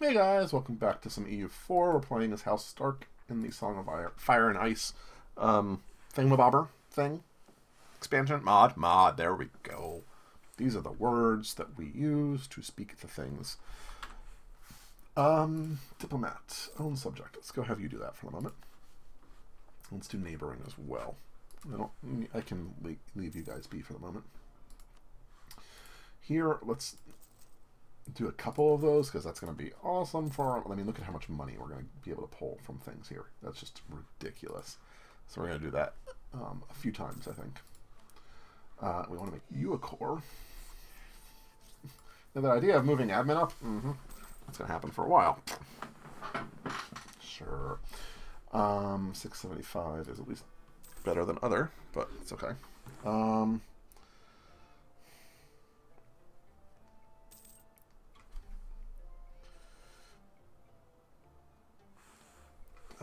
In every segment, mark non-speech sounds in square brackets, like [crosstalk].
Hey guys, welcome back to some EU4. We're playing as House Stark in the Song of Fire and Ice um, thingamabobber thing. Expansion? Mod? Mod, there we go. These are the words that we use to speak the things. Um, diplomat, own subject. Let's go have you do that for a moment. Let's do neighboring as well. I don't. I can leave you guys be for the moment. Here, let's do a couple of those because that's going to be awesome for. I mean, look at how much money we're going to be able to pull from things here. That's just ridiculous. So we're going to do that um, a few times, I think. Uh, we want to make you a core. Now, the idea of moving admin up, mm -hmm, that's going to happen for a while. Sure. Um, 675 is at least better than other, but it's okay. Um,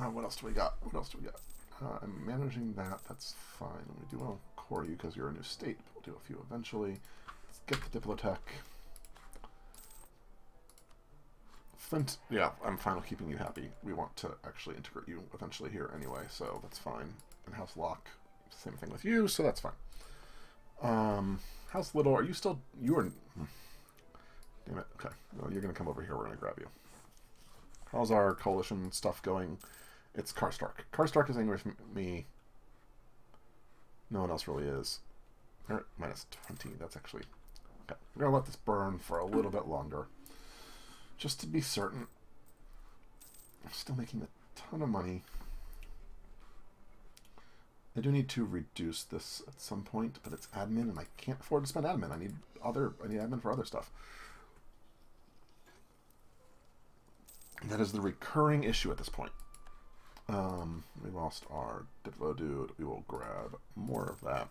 Uh, what else do we got? What else do we got? Uh, I'm managing that. That's fine. We do want to core you because you're a new state. We'll do a few eventually. Let's get the Diplotech. Flint, yeah, I'm fine with keeping you happy. We want to actually integrate you eventually here anyway, so that's fine. And House Locke, same thing with you, so that's fine. Um, House Liddle, are you still, you are, hmm. damn it, okay. Well, you're going to come over here, we're going to grab you. How's our coalition stuff going? It's Karstark. Karstark is angry with me. No one else really is. Minus 20, that's actually... Okay, we're going to let this burn for a little bit longer. Just to be certain. I'm still making a ton of money. I do need to reduce this at some point, but it's admin, and I can't afford to spend admin. I need other. I need admin for other stuff. That is the recurring issue at this point. Um, we lost our Diplo dude. We will grab more of that.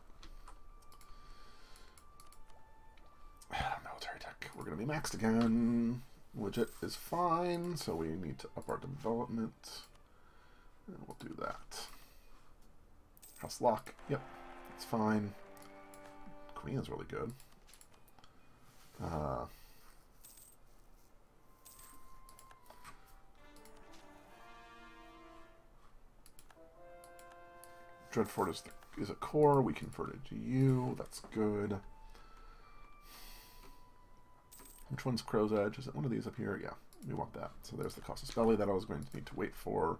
[sighs] Military tech. We're going to be maxed again. Widget is fine, so we need to up our development. And we'll do that. House Locke. Yep, it's fine. Queen is really good. Uh, Dreadfort is, the, is a core. We converted to you. That's good. Which one's Crow's Edge? Is it one of these up here? Yeah, we want that. So there's the Casus Belli that I was going to need to wait for.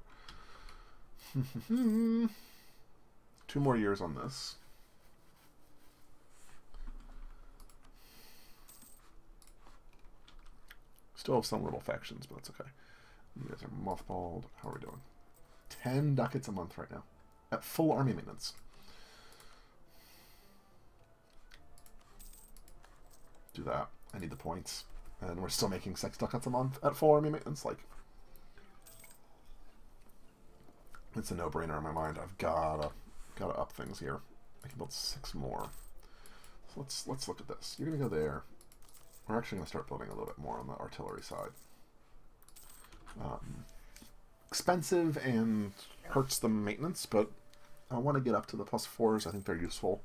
[laughs] Two more years on this. Still have some little factions, but that's okay. You guys are mothballed. How are we doing? 10 ducats a month right now at full army maintenance. Do that. I need the points. And we're still making six ducats a month at full army maintenance. Like, it's a no-brainer in my mind. I've gotta gotta up things here. I can build six more. So let's let's look at this. You're gonna go there. We're actually gonna start building a little bit more on the artillery side. Um, expensive and hurts the maintenance, but I want to get up to the plus fours. I think they're useful.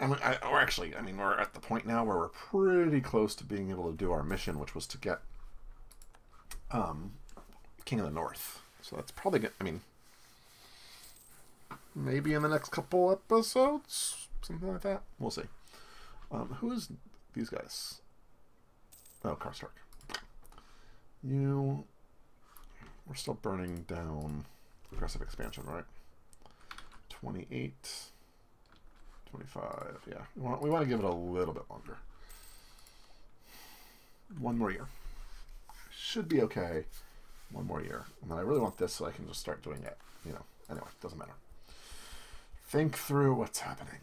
I mean, I, or actually, I mean, we're at the point now where we're pretty close to being able to do our mission, which was to get um, King of the North. So that's probably good. I mean, maybe in the next couple episodes, something like that. We'll see. Um, who is these guys? Oh, Karstark. You. We're still burning down aggressive expansion, right? 28, 25. Yeah, we want, we want to give it a little bit longer. One more year. Should be okay. One more year. And then I really want this so I can just start doing it. You know, anyway, doesn't matter. Think through what's happening.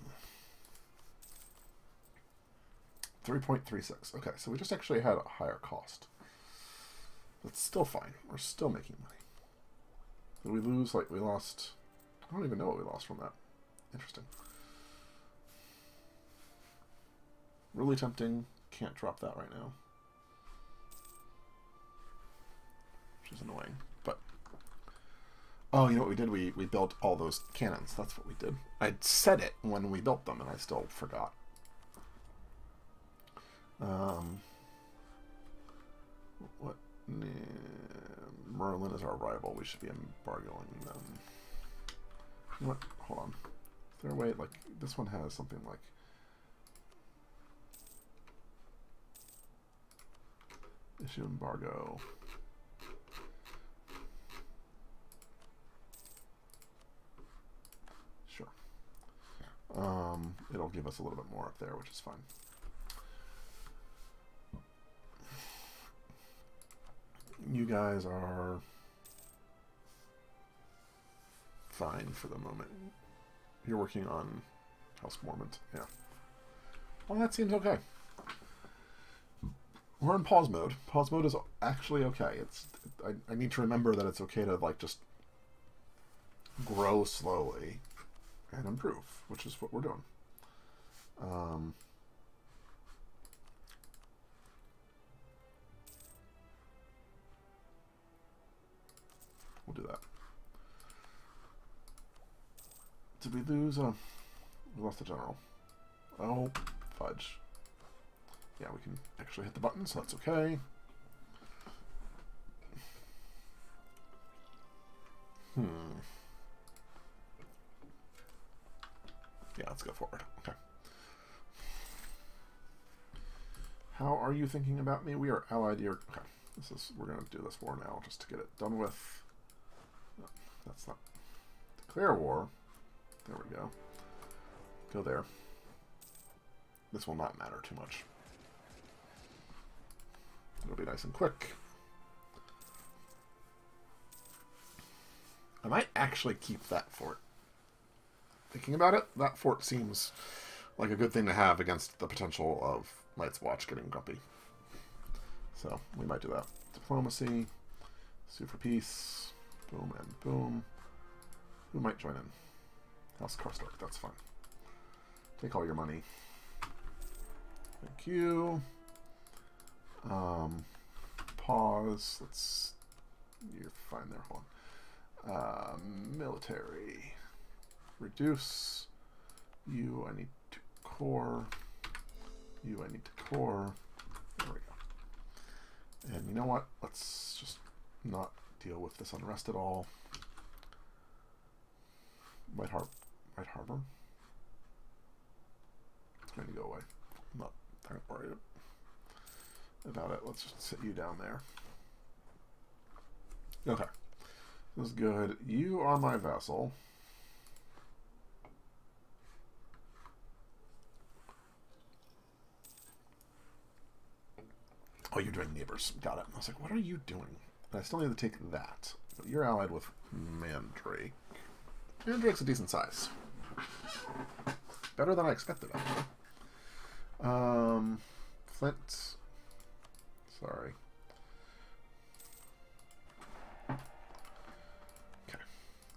3.36. Okay, so we just actually had a higher cost. That's still fine. We're still making money. Did we lose, like, we lost I don't even know what we lost from that. Interesting. Really tempting. Can't drop that right now. Which is annoying. But Oh, you know what we did? We we built all those cannons. That's what we did. I said it when we built them and I still forgot. Um what Merlyn is our rival. We should be embargoing them. What? Hold on. Is there a way, like, this one has something like... Issue embargo. Sure. Um, it'll give us a little bit more up there, which is fine. You guys are fine for the moment. You're working on House Mormont, yeah. Well, that seems okay. We're in pause mode. Pause mode is actually okay. It's I, I need to remember that it's okay to like just grow slowly and improve, which is what we're doing. Um, we'll do that. Did we lose? Uh, we lost the general. Oh, fudge. Yeah, we can actually hit the button, so that's okay. Hmm. Yeah, let's go forward. Okay. How are you thinking about me? We are allied here. Okay. This is we're gonna do this war now just to get it done with. No, that's not declare war. There we go. Go there. This will not matter too much. It'll be nice and quick. I might actually keep that fort. Thinking about it, that fort seems like a good thing to have against the potential of Night's Watch getting grumpy. So, we might do that. Diplomacy, sue for peace, boom and boom. Who might join in? House Karstark, that's fine. Take all your money. Thank you. Um, pause. Let's. You're fine there. Hold on. Uh, military. Reduce. You, I need to core. You, I need to core. There we go. And you know what? Let's just not deal with this unrest at all. White, Har White Harbor. It's going to go away. I'm not that worried about it. Let's just sit you down there. Okay. This is good. You are my vessel. Oh, you're doing neighbors. Got it. I was like, what are you doing? I still need to take that. But you're allied with Mandrake. Mandrake's a decent size. Better than I expected. Um, Flint. Sorry. Okay.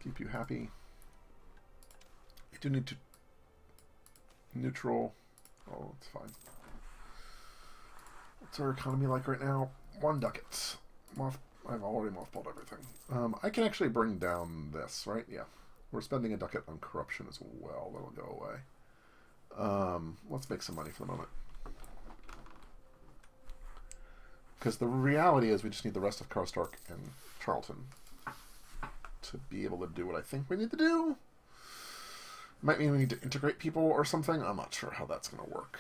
Keep you happy. I do need to neutral. Oh, it's fine. What's our economy like right now? One ducat. Moth I've already mothballed everything. Um, I can actually bring down this, right? Yeah. We're spending a ducat on corruption as well. That'll go away. Um, let's make some money for the moment. Because the reality is we just need the rest of Karstark and Charlton to be able to do what I think we need to do. Might mean we need to integrate people or something. I'm not sure how that's going to work.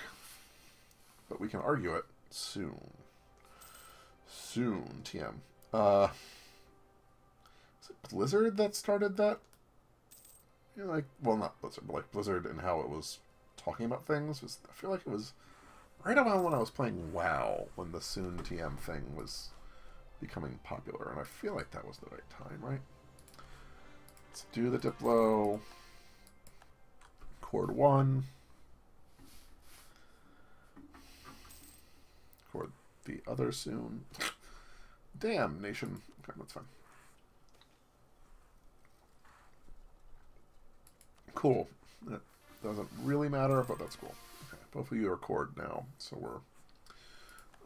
But we can argue it soon. Soon, TM. Uh, is it Blizzard that started that? You know, like, well, not Blizzard, but like Blizzard and how it was talking about things. Was I feel like it was right around when I was playing WoW, when the Soon TM thing was becoming popular, and I feel like that was the right time, right? Let's do the Diplo. Cored 1. Cored the other Soon. [laughs] Damn, nation. Okay, that's fine. Cool. That doesn't really matter, but that's cool. Okay, Both of you are cored now, so we're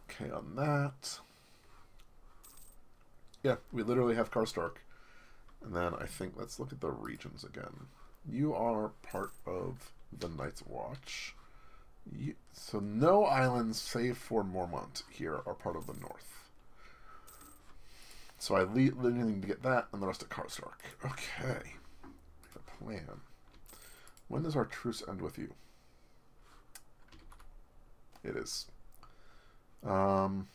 okay on that. Yeah, we literally have Karstark. And then I think, let's look at the regions again. You are part of the Night's Watch. You, so no islands save for Mormont here are part of the north. So I leave anything to get that, and the rest of Karstark. Okay. The plan. When does our truce end with you? It is. Um,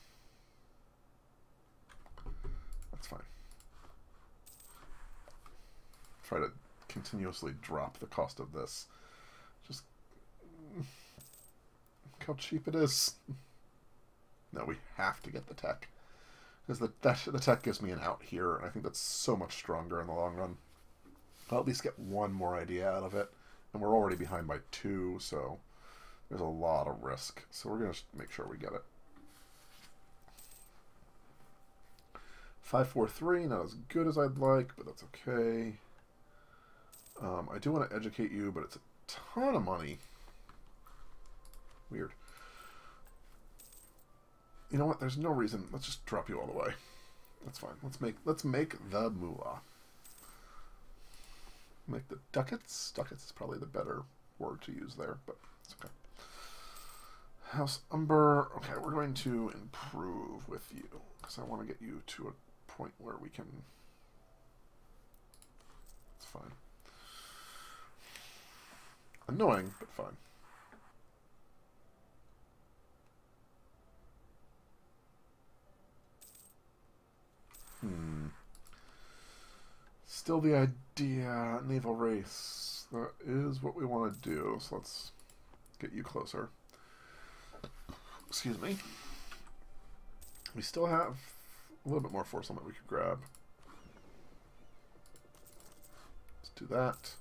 that's fine. Try to continuously drop the cost of this. Just look how cheap it is. No, we have to get the tech. Because the, the tech gives me an out here, and I think that's so much stronger in the long run. I'll at least get one more idea out of it. And we're already behind by two, so there's a lot of risk. So we're going to make sure we get it. 543, not as good as I'd like, but that's okay. Um, I do want to educate you, but it's a ton of money. Weird. You know what? There's no reason. Let's just drop you all the way. That's fine. Let's make let's make the moolah. Make the ducats. Ducats is probably the better word to use there, but it's okay. House Umber. Okay, we're going to improve with you because I want to get you to a point where we can. It's fine. Annoying, but fine. Still the idea, naval race. That is what we want to do, so let's get you closer. Excuse me. We still have a little bit more force on that we could grab. Let's do that.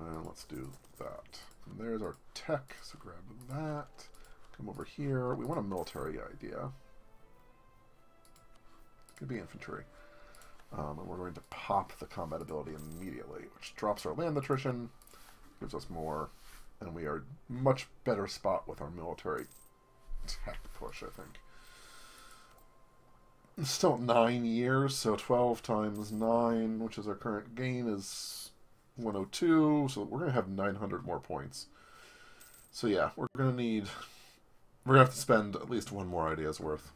And let's do that. And there's our tech, so grab that. Come over here. We want a military idea. Going to be infantry. Um, and we're going to pop the combat ability immediately, which drops our land attrition, gives us more, and we are much better spot with our military tech push, I think. It's still nine years, so 12 times 9, which is our current gain, is 102, so we're going to have 900 more points. So yeah, we're going to need... We're going to have to spend at least one more idea's worth.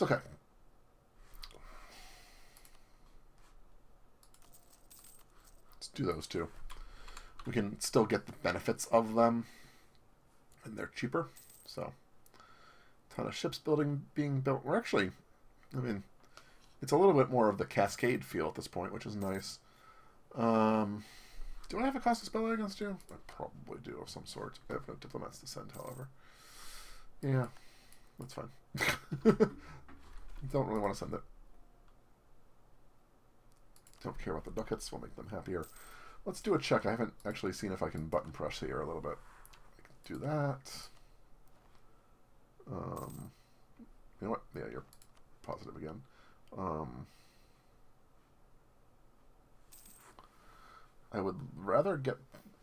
It's okay. Let's do those two. We can still get the benefits of them, and they're cheaper. So, ton of ships building being built. We're actually, I mean, it's a little bit more of the Cascade feel at this point, which is nice. Um, do I have a casus belli against you? I probably do of some sort. I have no diplomats to send, however. Yeah, that's fine. [laughs] Don't really want to send it. Don't care about the ducats. We'll make them happier. Let's do a check. I haven't actually seen if I can button press here a little bit. do that. Um, you know what? Yeah, you're positive again. Um, I would rather get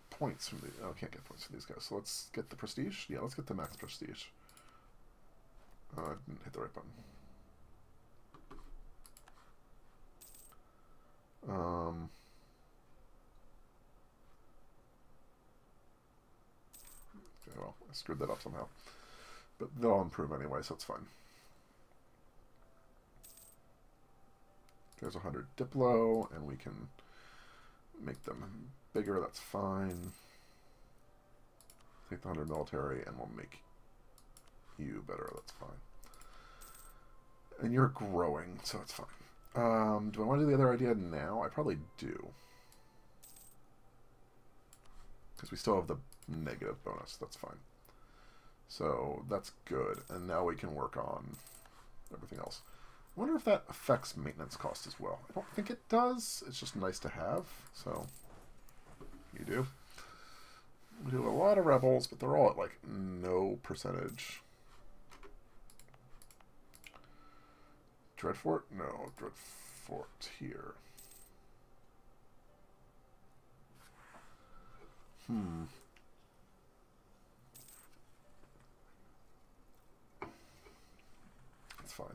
points from the. Oh, I can't get points from these guys. So let's get the prestige. Yeah, let's get the max prestige. Uh, I didn't hit the right button. Um, okay, well, I screwed that up somehow. But they'll improve anyway, so it's fine. There's 100 Diplo, and we can make them bigger, that's fine. Take the 100 military, and we'll make you better, that's fine. And you're growing, so it's fine. Um, do I want to do the other idea now? I probably do. Because we still have the negative bonus. That's fine. So that's good. And now we can work on everything else. I wonder if that affects maintenance cost as well. I don't think it does. It's just nice to have. So you do. We do a lot of rebels, but they're all at like no percentage. Dreadfort? No, Dreadfort here. Hmm. That's fine.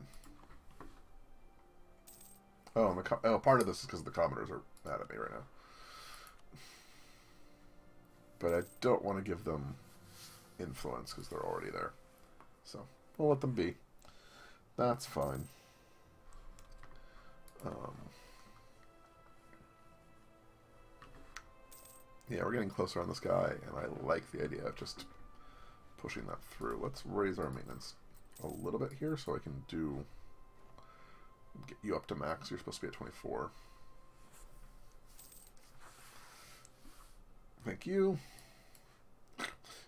Oh, and the oh, part of this is because the commoners are mad at me right now. But I don't want to give them influence because they're already there. So we'll let them be. That's fine. Um, yeah, we're getting closer on this guy, and I like the idea of just pushing that through. Let's raise our maintenance a little bit here so I can do get you up to max. You're supposed to be at 24. Thank you.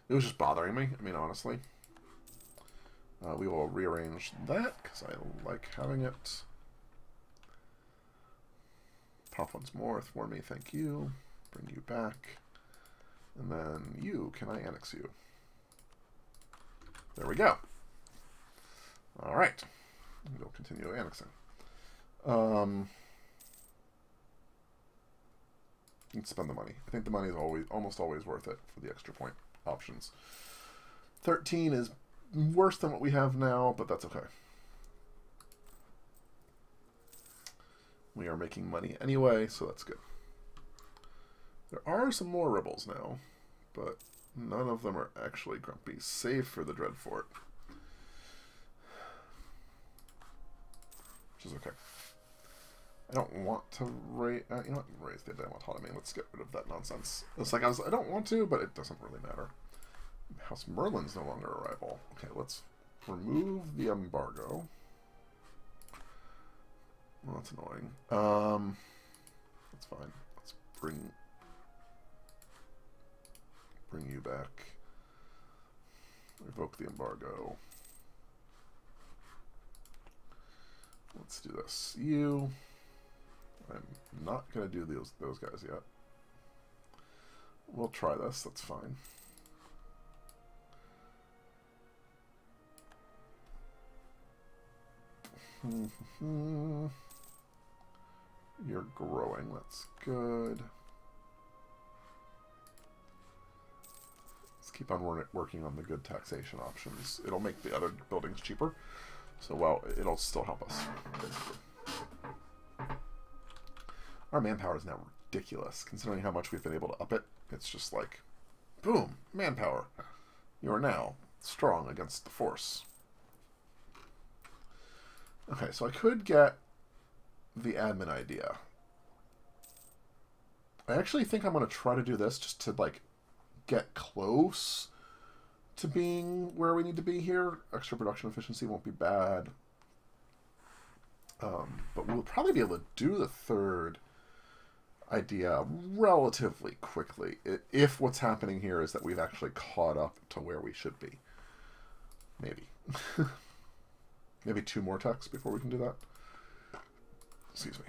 It was just bothering me, I mean, honestly. Uh, we will rearrange that, because I like having it. Pop once more for me, thank you. Bring you back. And then you, can I annex you? There we go. All right. We'll continue annexing. Um, and spend the money. I think the money is always almost always worth it for the extra point options. 13 is worse than what we have now, but that's okay. We are making money anyway, so that's good. There are some more rebels now, but none of them are actually grumpy, save for the Dreadfort. Which is okay. I don't want to raise. Uh, you know what? Raise the damn autonomy. Let's get rid of that nonsense. It's like I was. I don't want to, but it doesn't really matter. House Merlyn's no longer a rival. Okay, let's remove the embargo. Well, that's annoying. Um, that's fine. Let's bring bring you back. Revoke the embargo. Let's do this. You. I'm not to do those, those guys yet. We'll try this, that's fine. [laughs] Hmm, hmm, hmm. You're growing, that's good. Let's keep on working on the good taxation options. It'll make the other buildings cheaper. So, well, it'll still help us. Our manpower is now ridiculous, considering how much we've been able to up it. It's just like, boom, manpower. You are now strong against the force. Okay, so I could get the admin idea. I actually think I'm going to try to do this just to, like, get close to being where we need to be here. Extra production efficiency won't be bad. Um, but we'll probably be able to do the third idea relatively quickly if what's happening here is that we've actually caught up to where we should be. Maybe. [laughs] Maybe two more texts before we can do that. Excuse me.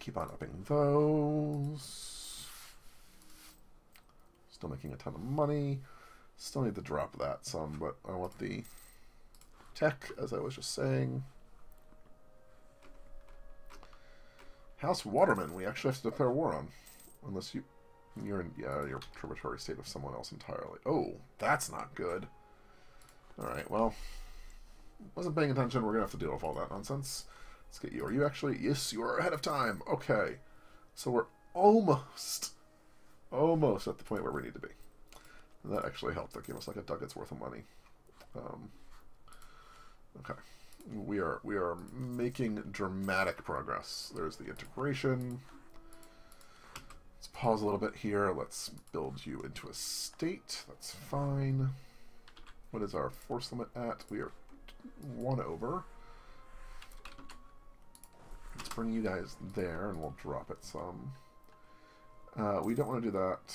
Keep on upping those. Still making a ton of money. Still need to drop that some, but I want the tech, as I was just saying. House Waterman, we actually have to declare war on. Unless you... You're in yeah, your tributary state of someone else entirely. Oh, that's not good. Alright, well... Wasn't paying attention. We're going to have to deal with all that nonsense. Let's get you. Are you actually... Yes, you are ahead of time. Okay. So we're almost... Almost at the point where we need to be. And that actually helped. That gave us like a ducat's worth of money. Um, okay we are we are making dramatic progress. There's the integration. Let's pause a little bit here. Let's build you into a state. That's fine. What is our force limit at? We are one over. Let's bring you guys there, and we'll drop it some. Uh, we don't want to do that.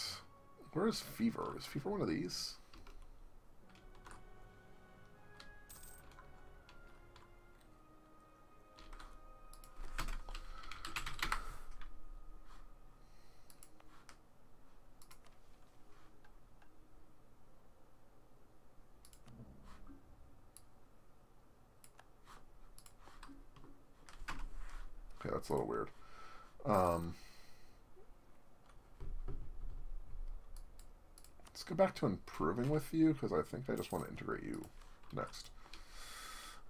Where is Fever? Is Fever one of these? That's a little weird. Um, let's go back to improving with you, because I think I just want to integrate you next.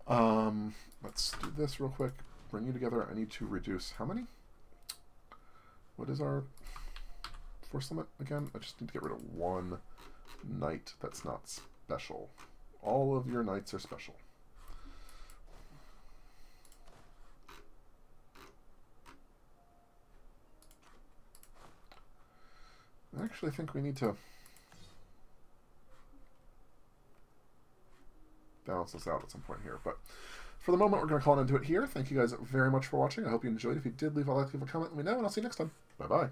Um, let's do this real quick. Bring you together. I need to reduce how many? What is our force limit again? I just need to get rid of one knight that's not special. All of your knights are special. I actually think we need to balance this out at some point here. But for the moment, we're going to call it into it here. Thank you guys very much for watching. I hope you enjoyed. If you did, leave a like, leave a comment, let me know, and I'll see you next time. Bye-bye.